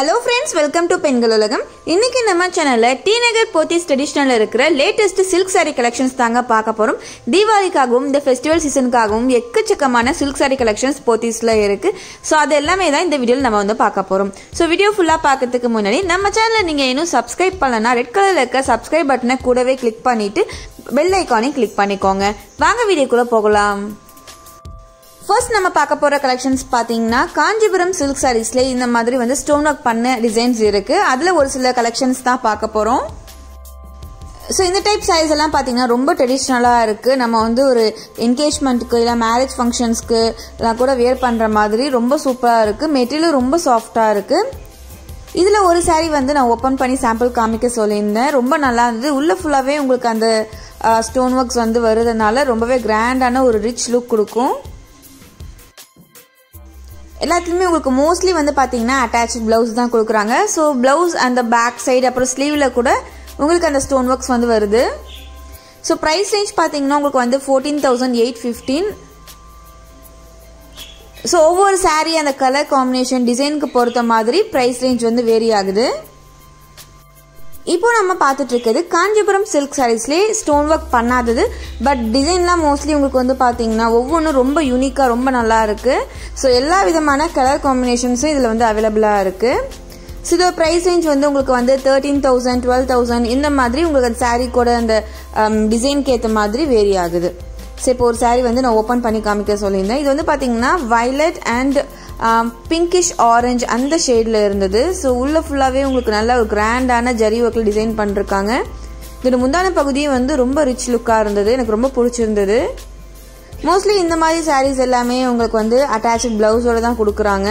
Hello friends welcome to பெண்கள் உலகம் இன்றைக்கி நம்ம சேனலில் டி நகர் போத்திஸ் ட்ரெடிஷ்னலில் இருக்கிற லேட்டஸ்ட் சில்க் saree கலெக்ஷன்ஸ் தாங்க பார்க்க போகிறோம் தீபாவளிக்காகவும் இந்த ஃபெஸ்டிவல் சீசனுக்காகவும் எக்கச்சக்கமான சில்க் saree கலெக்ஷன்ஸ் போத்திஸில் இருக்குது ஸோ அது எல்லாமே தான் இந்த வீடியோவில் நம்ம வந்து பார்க்க போகிறோம் ஸோ வீடியோ ஃபுல்லாக பார்க்கறதுக்கு முன்னாடி நம்ம சேனலில் நீங்கள் இன்னும் சப்ஸ்கிரைப் பண்ணலன்னா ரெட் கலரில் இருக்க சப்ஸ்கிரைப் பட்டனை கூடவே கிளிக் பண்ணிவிட்டு பெல் ஐக்கானையும் கிளிக் பண்ணிக்கோங்க. வாங்க வீடியோக்குள்ளே போகலாம். ஃபர்ஸ்ட் நம்ம பார்க்க போகிற கலெக்ஷன்ஸ் பார்த்தீங்கன்னா காஞ்சிபுரம் சில்க் சாரீஸ்ல இந்த மாதிரி வந்து ஸ்டோன் ஒர்க் பண்ண டிசைன்ஸ் இருக்கு. அதில் ஒரு சில கலெக்ஷன்ஸ் தான் பார்க்க போகிறோம் ஸோ இந்த டைப் சாரீஸ் எல்லாம் பார்த்தீங்கன்னா ரொம்ப ட்ரெடிஷ்னலாக இருக்குது நம்ம வந்து ஒரு என்கேஜ்மெண்ட்டுக்கு இல்லை மேரேஜ் ஃபங்க்ஷன்ஸ்க்கு எல்லாம் கூட வியர் பண்ணுற மாதிரி ரொம்ப சூப்பராக இருக்குது மெட்டீரியல் ரொம்ப சாஃப்டாக இருக்குது இதில் ஒரு சாரீ வந்து நான் ஓப்பன் பண்ணி சாம்பிள் காமிக்க சொல்லியிருந்தேன். ரொம்ப நல்லா இருந்தது. உள்ளே ஃபுல்லாகவே உங்களுக்கு அந்த ஸ்டோன் ஒர்க்ஸ் வந்து வருதுனால ரொம்பவே கிராண்டான ஒரு ரிச் லுக் கொடுக்கும். எல்லாத்துலேயுமே உங்களுக்கு மோஸ்ட்லி வந்து பார்த்தீங்கன்னா அட்டாச் ப்ளவுஸ் தான் கொடுக்குறாங்க. ஸோ ப்ளவுஸ் அந்த பேக் சைடு அப்புறம் ஸ்லீவில் கூட உங்களுக்கு அந்த ஸ்டோன் ஒர்க்ஸ் வந்து வருது. ஸோ ப்ரைஸ் ரேஞ்ச் பார்த்தீங்கன்னா உங்களுக்கு வந்து fourteen thousand eight fifteen so ஒவ்வொரு saree அந்த கலர் காம்பினேஷன் டிசைனுக்கு பொறுத்த மாதிரி ப்ரைஸ் ரேஞ்ச் வந்து வேரி ஆகுது. இப்போ நம்ம பார்த்துட்டு இருக்கிறது காஞ்சிபுரம் சில்க் சாரீஸ்லேயே ஸ்டோன் ஒர்க் பண்ணாதது. பட் டிசைன்லாம் மோஸ்ட்லி உங்களுக்கு வந்து பார்த்தீங்கன்னா ஒவ்வொன்றும் ரொம்ப யூனிக்காக ரொம்ப நல்லா இருக்குது ஸோ எல்லா விதமான கலர் காம்பினேஷன்ஸும் இதில் வந்து அவைலபிளாக இருக்குது ஸோ இதோட ப்ரைஸ் ரேஞ்ச் வந்து உங்களுக்கு வந்து தேர்ட்டீன் தௌசண்ட் டுவெல் தௌசண்ட் இந்த மாதிரி உங்களுக்கு அந்த சாரீ கூட அந்த um, டிசைனுக்கு ஏற்ற மாதிரி வேரி ஆகுது. ஸோ இப்போ ஒரு சாரீ வந்து நான் ஓப்பன் பண்ணி காமிக்க சொல்லியிருந்தேன். இது வந்து பார்த்தீங்கன்னா violet அண்ட் பிங்கிஷ் ஆரஞ்சு அந்த ஷேடில் இருந்தது. ஸோ உள்ளே ஃபுல்லாகவே உங்களுக்கு நல்ல ஒரு கிராண்டான ஜரி ஒர்க்கில் டிசைன் பண்ணிருக்காங்க. இதோட முந்தான பகுதியும் வந்து ரொம்ப ரிச் லுக்காக இருந்தது. எனக்கு ரொம்ப பிடிச்சிருந்தது. மோஸ்ட்லி இந்த மாதிரி சாரீஸ் எல்லாமே உங்களுக்கு வந்து அட்டாச்சு ப்ளவுஸோட தான் கொடுக்குறாங்க.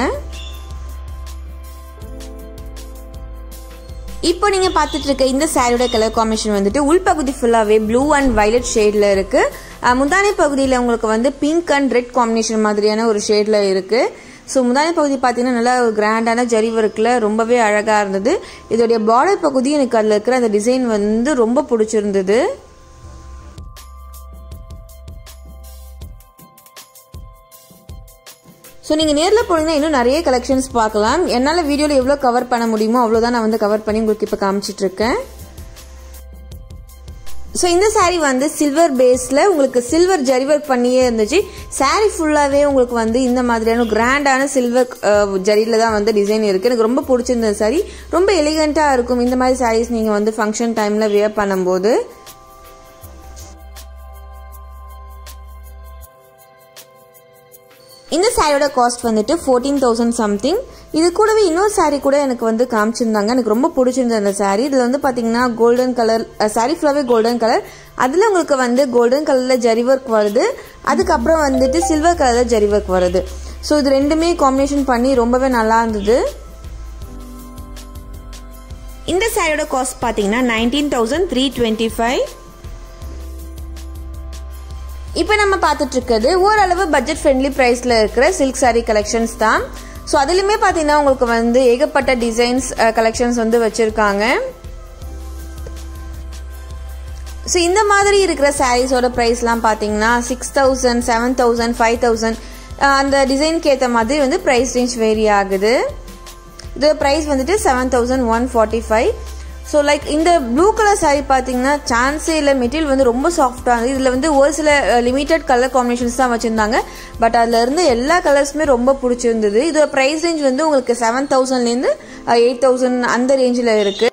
இப்போ நீங்கள் பார்த்துட்டு இருக்க இந்த சாரியோட கலர் காம்பினேஷன் வந்துட்டு உள்பகுதி ஃபுல்லாகவே ப்ளூ அண்ட் வைலட் ஷேடில் இருக்குது முந்தானை பகுதியில் உங்களுக்கு வந்து பிங்க் அண்ட் ரெட் காம்பினேஷன் மாதிரியான ஒரு ஷேடில் இருக்குது ஸோ முந்தானை பகுதி பார்த்தீங்கன்னா நல்லா ஒரு கிராண்டான ஜரி ஒர்க்கில் ரொம்பவே அழகாக இருந்தது. இதோடைய பார்டர் பகுதி எனக்கு அதில் இருக்கிற அந்த டிசைன் வந்து ரொம்ப பிடிச்சிருந்தது. ஸோ நீங்கள் நேரில் போனீங்கன்னா இன்னும் நிறைய கலெக்ஷன்ஸ் பார்க்கலாம். என்னால் வீடியோவில் எவ்வளோ கவர் பண்ண முடியுமோ அவ்வளோதான் நான் வந்து கவர் பண்ணி உங்களுக்கு இப்போ காமிச்சிட்ருக்கேன் ஸோ இந்த சேரீ வந்து சில்வர் பேஸில் உங்களுக்கு சில்வர் ஜரி ஒர்க் பண்ணியே இருந்துச்சு. சாரீ ஃபுல்லாகவே உங்களுக்கு வந்து இந்த மாதிரியான கிராண்டான சில்வர் ஜரியில் தான் வந்து டிசைன் இருக்குது எனக்கு ரொம்ப பிடிச்சிருந்த சாரீ ரொம்ப எலிகண்ட்டாக இருக்கும். இந்த மாதிரி சாரீஸ் நீங்கள் வந்து ஃபங்க்ஷன் டைமில் வியர் பண்ணும்போது. இந்த சாரியோட காஸ்ட் வந்துட்டு ஃபோர்டீன் தௌசண்ட் சம்திங் இது கூடவே இன்னொரு saree கூட எனக்கு வந்து காமிச்சிருந்தாங்க. எனக்கு ரொம்ப பிடிச்சிருந்த அந்த saree. இதில் வந்து பார்த்தீங்கன்னா கோல்டன் கலர் saree ஃபுல்லாகவே கோல்டன் கலர் அதில் உங்களுக்கு வந்து கோல்டன் கலரில் ஜரி ஒர்க் வருது. அதுக்கப்புறம் வந்துட்டு சில்வர் கலரில் ஜரி ஒர்க் வருது. ஸோ இது ரெண்டுமே காம்பினேஷன் பண்ணி ரொம்பவே நல்லா இருந்தது. இந்த சாரியோட காஸ்ட் பார்த்தீங்கன்னா nineteen thousand three twenty five இப்போ நம்ம பார்த்துட்டு இருக்கிறது ஓரளவு பட்ஜெட் ஃப்ரெண்ட்லி ப்ரைஸில் இருக்கிற சில்க் சாரீ கலெக்ஷன்ஸ் தான். ஸோ அதுலேயுமே பார்த்தீங்கன்னா உங்களுக்கு வந்து ஏகப்பட்ட டிசைன்ஸ் கலெக்ஷன்ஸ் வந்து வச்சுருக்காங்க. ஸோ இந்த மாதிரி இருக்கிற சாரீஸோட ப்ரைஸ்லாம் பார்த்தீங்கன்னா six thousand seven thousand five thousand அந்த டிசைனுக்கு ஏற்ற மாதிரி வந்து ப்ரைஸ் ரேஞ்ச் வேரி ஆகுது. இது ப்ரைஸ் வந்துட்டு seven thousand one forty five so like இந்த ப்ளூ கலர் சாரீ பார்த்தீங்கன்னா சான்ஸே இல்லை மெட்டீரியல் வந்து ரொம்ப சாஃப்டாக இருந்தது இதில் வந்து ஒரு சில லிமிட்டட் கலர் காம்பினேஷன்ஸ் தான் வச்சுருந்தாங்க. பட் அதில் இருந்து எல்லா கலர்ஸுமே ரொம்ப பிடிச்சிருந்தது. இதோட ப்ரைஸ் ரேஞ்ச் வந்து உங்களுக்கு செவன் தௌசண்ட்லேருந்து எயிட் தௌசண்ட் அந்த ரேஞ்சில் இருக்குது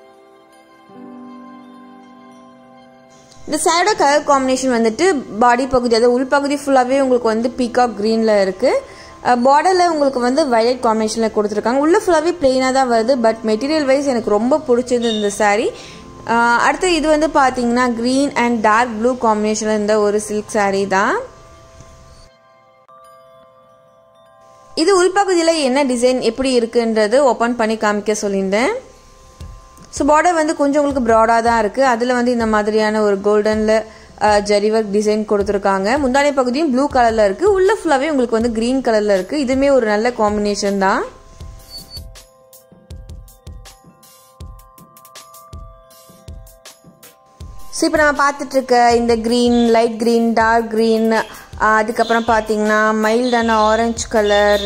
இந்த சேரோட கலர் காம்பினேஷன் வந்துட்டு பாடி பகுதி அதாவது உள்பகுதி ஃபுல்லாகவே உங்களுக்கு வந்து பீகாக் க்ரீனில் இருக்குது பார்டரில் உங்களுக்கு வந்து வயலட் காம்பினேஷனில் கொடுத்துருக்காங்க. உள்ளே ஃபுல்லாகவே ப்ளெயினாக தான் வருது பட் மெட்டீரியல் வைஸ் எனக்கு ரொம்ப பிடிச்சது இந்த சாரீ அடுத்து இது வந்து பார்த்தீங்கன்னா க்ரீன் அண்ட் டார்க் ப்ளூ காம்பினேஷனில் இருந்த ஒரு சில்க் சாரீ தான். இது உள்பகுதியில் என்ன டிசைன் எப்படி இருக்குன்றது ஓப்பன் பண்ணி காமிக்க சொல்லியிருந்தேன். ஸோ பார்டர் வந்து கொஞ்சம் உங்களுக்கு ப்ராடாக தான் இருக்குது அதில் வந்து இந்த மாதிரியான ஒரு கோல்டனில் ஜரி ஒர்க் டிசைன் கொடுத்துருக்காங்க. முந்தானை பகுதியும் ப்ளூ கலரில் இருக்குது உள்ள ஃபுல்லாகவே உங்களுக்கு வந்து க்ரீன் கலரில் இருக்குது இதுவுமே ஒரு நல்ல காம்பினேஷன் தான். ஸோ இப்போ நம்ம பார்த்துட்டு இருக்க இந்த green light green dark green அதுக்கப்புறம் பார்த்தீங்கன்னா மைல்டான ஆரஞ்சு கலர்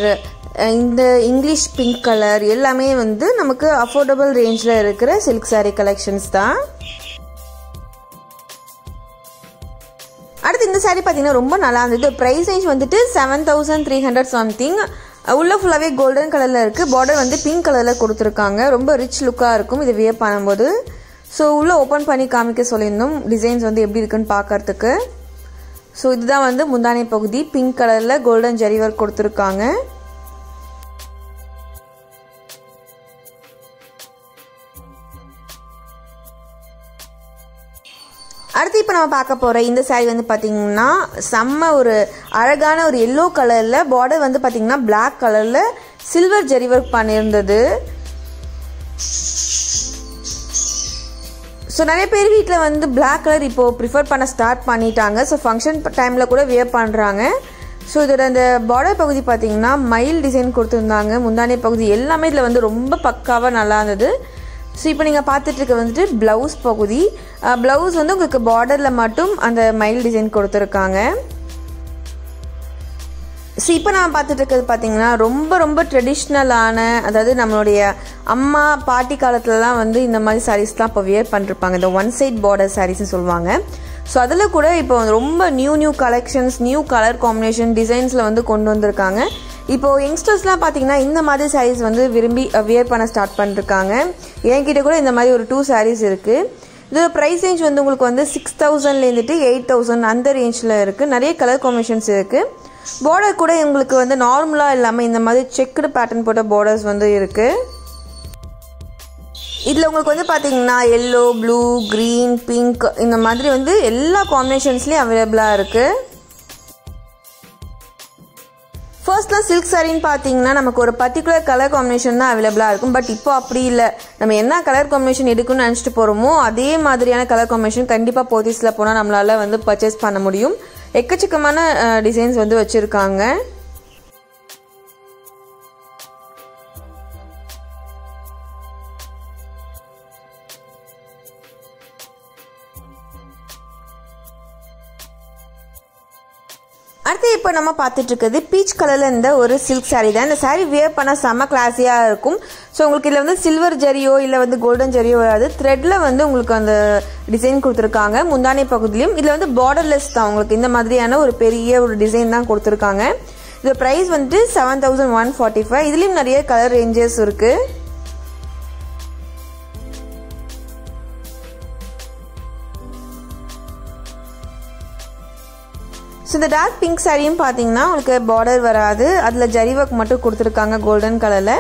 இந்த இங்கிலீஷ் பிங்க் கலர் எல்லாமே வந்து நமக்கு அஃபோர்டபுள் ரேஞ்சில் இருக்கிற சில்க் சாரீ கலெக்ஷன்ஸ் தான். சாரீ பார்த்தீங்கன்னா ரொம்ப நல்லா இருந்தது. ப்ரைஸ் ரேஞ்ச் வந்துட்டு seven thousand three hundred something உள்ள ஃபுல்லாகவே கோல்டன் கலரில் இருக்குது பார்டர் வந்து பிங்க் கலரில் கொடுத்துருக்காங்க. ரொம்ப ரிச் லுக்காக இருக்கும் இது வியர் பண்ணும்போது. ஸோ உள்ளே ஓப்பன் பண்ணி காமிக்க சொல்லியிருந்தோம். டிசைன்ஸ் வந்து எப்படி இருக்குன்னு பார்க்கறதுக்கு ஸோ இதுதான் வந்து முந்தானை பகுதி. பிங்க் கலரில் கோல்டன் ஜரி ஒர்க் கொடுத்துருக்காங்க. அடுத்து இப்போ நம்ம பார்க்க போகிற இந்த saree வந்து பார்த்திங்கன்னா செம்ம ஒரு அழகான ஒரு எல்லோ கலரில் பார்டர் வந்து பார்த்திங்கன்னா பிளாக் கலரில் சில்வர் ஜெரி ஒர்க் பண்ணியிருந்தது. ஸோ நிறைய பேர் வீட்டில் வந்து பிளாக் கலர் இப்போது ப்ரிஃபர் பண்ண ஸ்டார்ட் பண்ணிட்டாங்க. ஸோ ஃபங்க்ஷன் டைமில் கூட வியர் பண்ணுறாங்க ஸோ இதோட அந்த பார்டர் பகுதி பார்த்தீங்கன்னா மயில் டிசைன் கொடுத்துருந்தாங்க. முந்தானிய பகுதி எல்லாமே இதில் வந்து ரொம்ப பக்காவாக நல்லா இருந்தது. ஸோ இப்போ நீங்கள் பார்த்துட்ருக்க வந்துட்டு ப்ளவுஸ் பகுதி. ப்ளவுஸ் வந்து உங்களுக்கு பார்டரில் மட்டும் அந்த மயில் டிசைன் கொடுத்துருக்காங்க. ஸோ இப்போ நான் பார்த்துட்டு இருக்கிறது பார்த்தீங்கன்னா ரொம்ப ரொம்ப ட்ரெடிஷ்னலான அதாவது நம்மளுடைய அம்மா பாட்டி காலத்துலலாம் வந்து இந்த மாதிரி சாரீஸ்லாம் இப்போ வியர் பண்ணிருப்பாங்க. இந்த ஒன் சைட் பார்டர் சாரீஸ்னு சொல்லுவாங்க. ஸோ அதில் கூட இப்போ ரொம்ப new new collections new colour combination டிசைன்ஸில் வந்து கொண்டு வந்திருக்காங்க. இப்போது யங்ஸ்டர்ஸ்லாம் பார்த்தீங்கன்னா இந்த மாதிரி சாரீஸ் வந்து விரும்பி வியர் பண்ண ஸ்டார்ட் பண்ணிருக்காங்க. என்கிட்ட கூட இந்த மாதிரி ஒரு டூ சாரீஸ் இருக்குது இது ப்ரைஸ் ரேஞ்ச் வந்து உங்களுக்கு வந்து சிக்ஸ் தௌசண்ட்லேருந்துட்டு எயிட் தௌசண்ட் அந்த ரேஞ்சில் இருக்குது நிறைய கலர் காம்பினேஷன்ஸ் இருக்குது பார்டர் கூட உங்களுக்கு வந்து நார்மலாக இல்லாமல் இந்த மாதிரி செக்குடு பேட்டர்ன் போட்ட பார்டர்ஸ் வந்து இருக்குது இதில் உங்களுக்கு வந்து பார்த்தீங்கன்னா எல்லோ ப்ளூ க்ரீன் பிங்க் இந்த மாதிரி வந்து எல்லா காம்பினேஷன்ஸ்லேயும் அவைலபிளாக இருக்குது ஃபர்ஸ்ட்லாம் சில்க் சாரின்னு பார்த்தீங்கன்னா நமக்கு ஒரு பர்டிகுலர் கலர் காம்பினேஷன் தான் அவைலபிளாக இருக்கும். பட் இப்போ அப்படி இல்லை. நம்ம என்ன கலர் காம்பினேஷன் எடுக்கணும்னு நினச்சிட்டு போகிறோமோ அதே மாதிரியான கலர் காம்பினேஷன் கண்டிப்பாக போத்தீஸில் போனால் நம்மளால் வந்து பர்ச்சேஸ் பண்ண முடியும். எக்கச்சக்கமான டிசைன்ஸ் வந்து வச்சுருக்காங்க. அடுத்து இப்போ நம்ம பார்த்துட்டு இருக்கிறது பீச் கலரில் இருந்த ஒரு சில்க் சாரீ தான். இந்த சாரீ வியர் பண்ண செம்ம கிளாஸியாக இருக்கும். ஸோ உங்களுக்கு இதில் வந்து சில்வர் ஜரியோ இல்லை வந்து கோல்டன் ஜரியோ வராது. த்ரெட்டில் வந்து உங்களுக்கு அந்த டிசைன் கொடுத்துருக்காங்க. முந்தானை பகுதியிலும். இதில் வந்து பார்டர்லெஸ் தான் உங்களுக்கு. இந்த மாதிரியான ஒரு பெரிய ஒரு டிசைன் தான் கொடுத்துருக்காங்க. இது ப்ரைஸ் வந்துட்டு seven thousand one forty five இதுலேயும் நிறைய கலர் ரேஞ்சஸ் இருக்குது ஸோ இந்த டார்க் பிங்க் சாரியும் பார்த்தீங்கன்னா உங்களுக்கு பார்டர் வராது. அதில் ஜரி ஒர்க் மட்டும் கொடுத்துருக்காங்க கோல்டன் கலரில்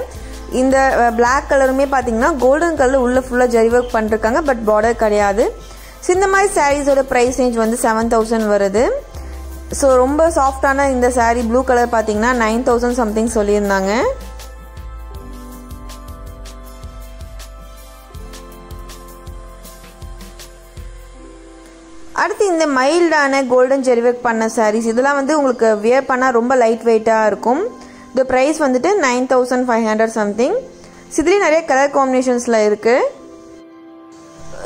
இந்த பிளாக் கலருமே பார்த்தீங்கன்னா கோல்டன் கலர் உள்ளே ஃபுல்லாக ஜரி ஒர்க் பண்ணிருக்காங்க பட் பார்டர் கிடையாது. ஸோ இந்த மாதிரி சாரீஸோட ப்ரைஸ் ரேஞ்ச் வந்து செவன் தௌசண்ட் வருது. ஸோ ரொம்ப சாஃப்டான இந்த சாரீ ப்ளூ கலர் பார்த்தீங்கன்னா நைன் தௌசண்ட் சம்திங் சொல்லியிருந்தாங்க. அடுத்து இந்த மைல்டான கோல்டன் ஜெரி ஒர்க் பண்ண சாரீஸ் இதெல்லாம் வந்து உங்களுக்கு வியர் பண்ணால் ரொம்ப லைட் வெயிட்டாக இருக்கும். இந்த ப்ரைஸ் வந்துட்டு nine thousand five hundred something இதுலேயும் நிறைய கலர் காம்பினேஷன்ஸில் இருக்குது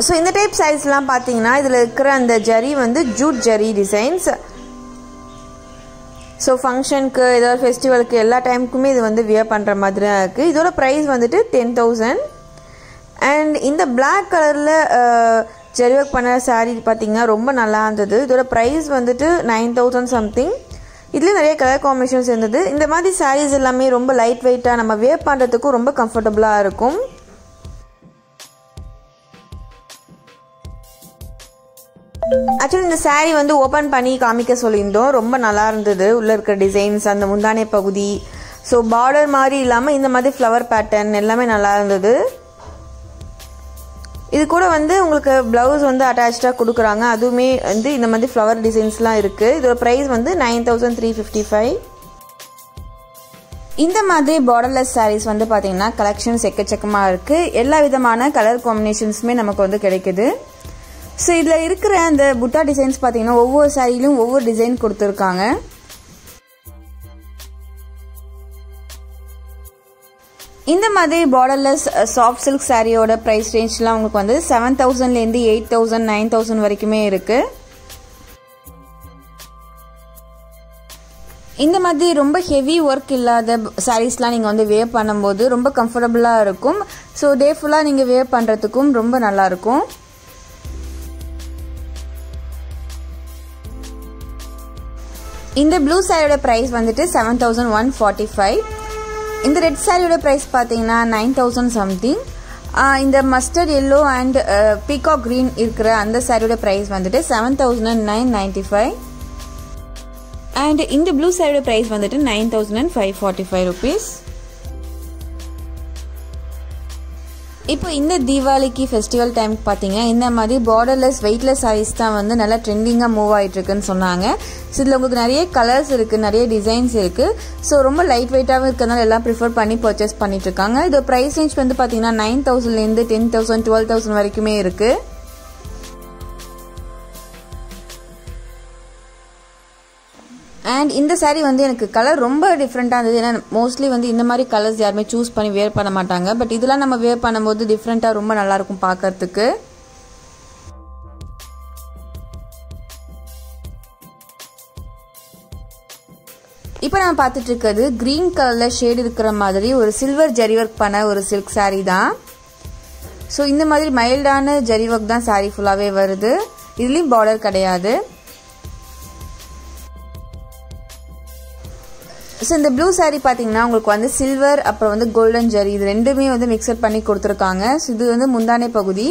ஸோ இந்த டைப் சாரீஸ்லாம் பார்த்தீங்கன்னா இதில் இருக்கிற அந்த ஜரி வந்து ஜூட் ஜரி டிசைன்ஸ் ஸோ ஃபங்க்ஷனுக்கு ஏதாவது ஃபெஸ்டிவலுக்கு எல்லா டைமுக்குமே இது வந்து வியர் பண்ணுற மாதிரி தான் இருக்குது இதோட ப்ரைஸ் வந்துட்டு டென் தௌசண்ட் அண்ட் இந்த பிளாக் கலரில் ஜெரி ஒர்க் பண்ண சாரீ பார்த்தீங்கன்னா ரொம்ப நல்லா இருந்தது. இதோட ப்ரைஸ் வந்துட்டு நைன் தௌசண்ட் சம்திங் இதுலேயும் நிறைய கலர் காம்பினேஷன்ஸ் இருந்தது. இந்த மாதிரி சாரீஸ் எல்லாமே ரொம்ப லைட் வெயிட்டாக நம்ம வேர் பண்ணுறதுக்கும் ரொம்ப கம்ஃபர்டபுளாக இருக்கும். ஆக்சுவலி இந்த சாரீ வந்து ஓப்பன் பண்ணி காமிக்க சொல்லியிருந்தோம். ரொம்ப நல்லா இருந்தது. உள்ளே இருக்கிற டிசைன்ஸ் அந்த முந்தானை பகுதி. ஸோ பார்டர் மாதிரி இல்லாமல் இந்த மாதிரி ஃப்ளவர் பேட்டர்ன் எல்லாமே நல்லா இருந்தது. இது கூட வந்து உங்களுக்கு ப்ளவுஸ் வந்து அட்டாச்சாக கொடுக்குறாங்க. அதுவுமே வந்து இந்த மாதிரி ஃப்ளவர் டிசைன்ஸ்லாம் இருக்குது இதோட ப்ரைஸ் வந்து nine thousand three fifty five இந்த மாதிரி பார்டர்லெஸ் சாரீஸ் வந்து பார்த்தீங்கன்னா கலெக்ஷன்ஸ் எக்கச்சக்கமாக இருக்குது எல்லா விதமான கலர் காம்பினேஷன்ஸுமே நமக்கு வந்து கிடைக்குது. ஸோ இதில் இருக்கிற அந்த புட்டா டிசைன்ஸ் பார்த்தீங்கன்னா ஒவ்வொரு சாரிலையும் ஒவ்வொரு டிசைன் கொடுத்துருக்காங்க. இந்த மாதிரி பார்டர்லெஸ் சாஃப்ட் சில்க் சாரியோட ப்ரைஸ் ரேஞ்ச்லாம் உங்களுக்கு வந்து செவன் தௌசண்ட்லேருந்து எயிட் தௌசண்ட் நைன் தௌசண்ட் வரைக்குமே இருக்குது இந்த மாதிரி ரொம்ப ஹெவி ஒர்க் இல்லாத சாரீஸ்லாம் நீங்கள் வந்து வேர் பண்ணும்போது ரொம்ப கம்ஃபர்டபுளாக இருக்கும். ஸோ டே ஃபுல்லாக நீங்கள் வேர் பண்ணுறதுக்கும் ரொம்ப நல்லாயிருக்கும். இந்த ப்ளூ சாரியோட ப்ரைஸ் வந்துட்டு seven thousand one forty five இந்த ரெட் சாரியோட ப்ரைஸ் பார்த்தீங்கன்னா நைன் தௌசண்ட் சம்திங் இந்த mustard yellow and peacock green இருக்கிற அந்த சாரியோட ப்ரைஸ் வந்துட்டு seven thousand nine ninety five and இந்த ப்ளூ சாரியோட ப்ரைஸ் வந்துட்டு nine thousand and five forty five rupees இப்போ இந்த தீபாவளிக்கு ஃபெஸ்டிவல் டைம் பார்த்தீங்கன்னா இந்த மாதிரி பார்டர்லெஸ் வெயிட்லெஸ் சாரீஸ் தான் வந்து நல்லா ட்ரெண்டிங்காக மூவ் ஆகிட்டு இருக்குன்னு சொன்னாங்க. ஸோ இதில் உங்களுக்கு நிறைய கலர்ஸ் இருக்குது நிறைய டிசைன்ஸ் இருக்குது ஸோ ரொம்ப லைட் வெயிட்டாகவும் இருக்கிறதுனால எல்லாம் ப்ரிஃபர் பண்ணி பர்ச்சேஸ் பண்ணிட்டுருக்காங்க. இது ப்ரைஸ் ரேஞ்ச் வந்து பார்த்தீங்கன்னா நைன் தௌசண்ட்லேருந்து டென் தௌசண்ட் டுவெல் தௌசண்ட் வரைக்குமே இருக்குது அண்ட் இந்த சாரீ வந்து எனக்கு கலர் ரொம்ப டிஃப்ரெண்ட்டாக இருந்தது. ஏன்னா மோஸ்ட்லி வந்து இந்த மாதிரி கலர்ஸ் யாருமே சூஸ் பண்ணி வேர் பண்ண மாட்டாங்க. பட் இதெல்லாம் நம்ம வேர் பண்ணும்போது டிஃப்ரெண்ட்டாக ரொம்ப நல்லாயிருக்கும் பார்க்கறதுக்கு. இப்போ நம்ம பார்த்துட்டு இருக்கிறது க்ரீன் கலரில் ஷேடு இருக்கிற மாதிரி ஒரு சில்வர் ஜரி ஒர்க் பண்ண ஒரு சில்க் சாரீ தான். ஸோ இந்த மாதிரி மைல்டான ஜரி ஒர்க் தான் சாரீ ஃபுல்லாகவே வருது. இதுலேயும் பார்டர் கிடையாது. ஸோ இந்த ப்ளூ சாரீ பார்த்தீங்கன்னா உங்களுக்கு வந்து சில்வர் அப்புறம் வந்து கோல்டன் ஜரி இது ரெண்டுமே வந்து மிக்சர் பண்ணி கொடுத்துருக்காங்க. ஸோ இது வந்து முந்தானை பகுதி.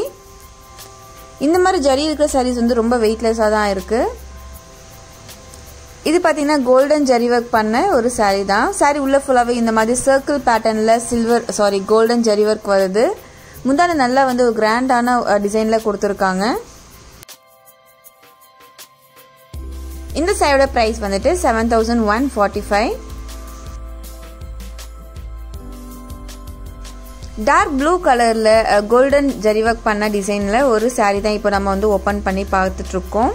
இந்த மாதிரி ஜரி இருக்கிற சாரீஸ் வந்து ரொம்ப வெயிட்லெஸ்ஸாக தான் இருக்குது இது பார்த்தீங்கன்னா கோல்டன் ஜரி ஒர்க் பண்ண ஒரு சாரீ தான். சாரீ உள்ள ஃபுல்லாகவே இந்த மாதிரி சர்க்கிள் பேட்டர்னில் silver sari golden zari work வருது. முந்தான நல்லா வந்து ஒரு கிராண்டான டிசைனில் கொடுத்துருக்காங்க. இந்த சாரியோட ப்ரைஸ் வந்துட்டு seven thousand one forty five dark blue கலரில் கோல்டன் ஜரி ஒர்க் பண்ண டிசைனில் ஒரு சாரீ தான் இப்போ நம்ம வந்து ஓப்பன் பண்ணி பார்த்துட்ருக்கோம்.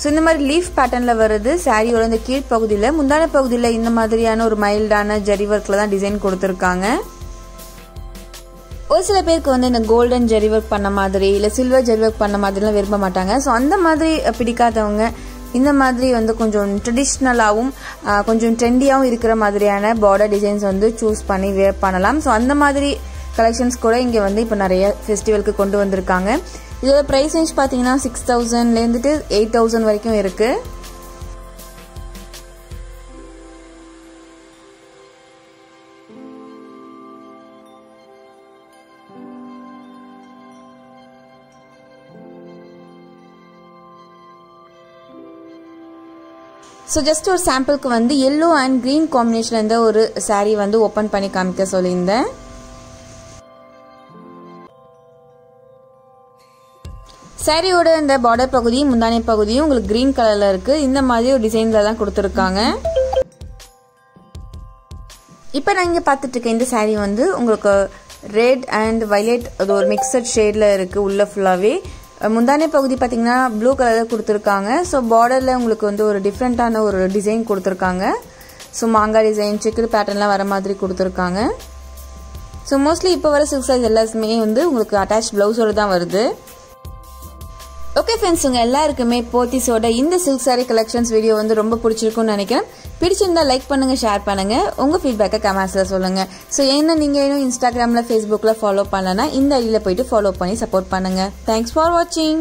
ஸோ இந்த மாதிரி லீஃப் பேட்டர்னில் வருது சாரியோட இந்த கீழ்ப்பகுதியில் முந்தான பகுதியில் இந்த மாதிரியான ஒரு மைல்டான ஜரி ஒர்க்கில் தான் டிசைன் கொடுத்துருக்காங்க. ஒரு சில பேருக்கு வந்து இந்த கோல்டன் ஜெரி ஒர்க் பண்ண மாதிரி இல்லை சில்வர் ஜெரி ஒர்க் பண்ண மாதிரிலாம் விரும்ப மாட்டாங்க. ஸோ அந்த மாதிரி பிடிக்காதவங்க இந்த மாதிரி வந்து கொஞ்சம் ட்ரெடிஷ்னலாகவும் கொஞ்சம் ட்ரெண்டியாகவும் இருக்கிற மாதிரியான பார்டர் டிசைன்ஸ் வந்து சூஸ் பண்ணி வேர் பண்ணலாம். ஸோ அந்த மாதிரி கலெக்ஷன்ஸ் கூட இங்கே வந்து இப்போ நிறைய ஃபெஸ்டிவலுக்கு கொண்டு வந்திருக்காங்க. இதோட ப்ரைஸ் ரேஞ்ச் பார்த்தீங்கன்னா சிக்ஸ் தௌசண்ட்லேருந்துட்டு எயிட் தௌசண்ட் வரைக்கும் இருக்குது ஸோ ஜஸ்ட் ஒரு சாம்பிளுக்கு வந்து எல்லோ அண்ட் க்ரீன் காம்பினேஷனில் இருந்த ஒரு சாரீ வந்து ஓப்பன் பண்ணி காமிக்க சொல்லியிருந்தேன். சாரியோட இந்த பார்டர் பகுதியும் முந்தானை பகுதியும் உங்களுக்கு க்ரீன் கலரில் இருக்குது இந்த மாதிரி ஒரு டிசைனில் தான் கொடுத்துருக்காங்க. இப்போ நான் இங்கே பார்த்துட்ருக்கேன் இந்த சாரீ வந்து உங்களுக்கு ரெட் அண்ட் வைலட் அது ஒரு மிக்சட் ஷேடில் இருக்குது உள்ள ஃபுல்லாகவே முந்தானே பகுதி பார்த்தீங்கன்னா ப்ளூ கலரில் கொடுத்துருக்காங்க. ஸோ பார்டரில் உங்களுக்கு வந்து ஒரு டிஃப்ரெண்ட்டான ஒரு டிசைன் கொடுத்துருக்காங்க. ஸோ மாங்காய் டிசைன் சிக்கல் பேட்டர்ன்லாம் வர மாதிரி கொடுத்துருக்காங்க. ஸோ மோஸ்ட்லி இப்போ வர சிக்ஸ் சைஸ் எல்லாருமே வந்து உங்களுக்கு அட்டாச் ப்ளவுஸோடு தான் வருது. ஓகே ஃப்ரெண்ட்ஸ் உங்கள் எல்லாருக்குமே போத்திஸோட இந்த சில்க் சாரி கலெக்ஷன்ஸ் வீடியோ வந்து ரொம்ப பிடிச்சிருக்கும்னு நினைக்கிறேன். பிடிச்சிருந்தா லைக் பண்ணுங்கள் ஷேர் பண்ணுங்கள் உங்கள் ஃபீட்பேக்கை கமெண்ட்ஸில் சொல்லுங்கள் ஸோ என்ன நீங்கள் இன்னும் இன்ஸ்டாகிராமில் ஃபேஸ்புக்கில் ஃபாலோ பண்ணலன்னா இந்த ஐடியில் போயிட்டு ஃபாலோ பண்ணி சப்போர்ட் பண்ணுங்கள் தேங்க்ஸ் ஃபார் வாட்சிங்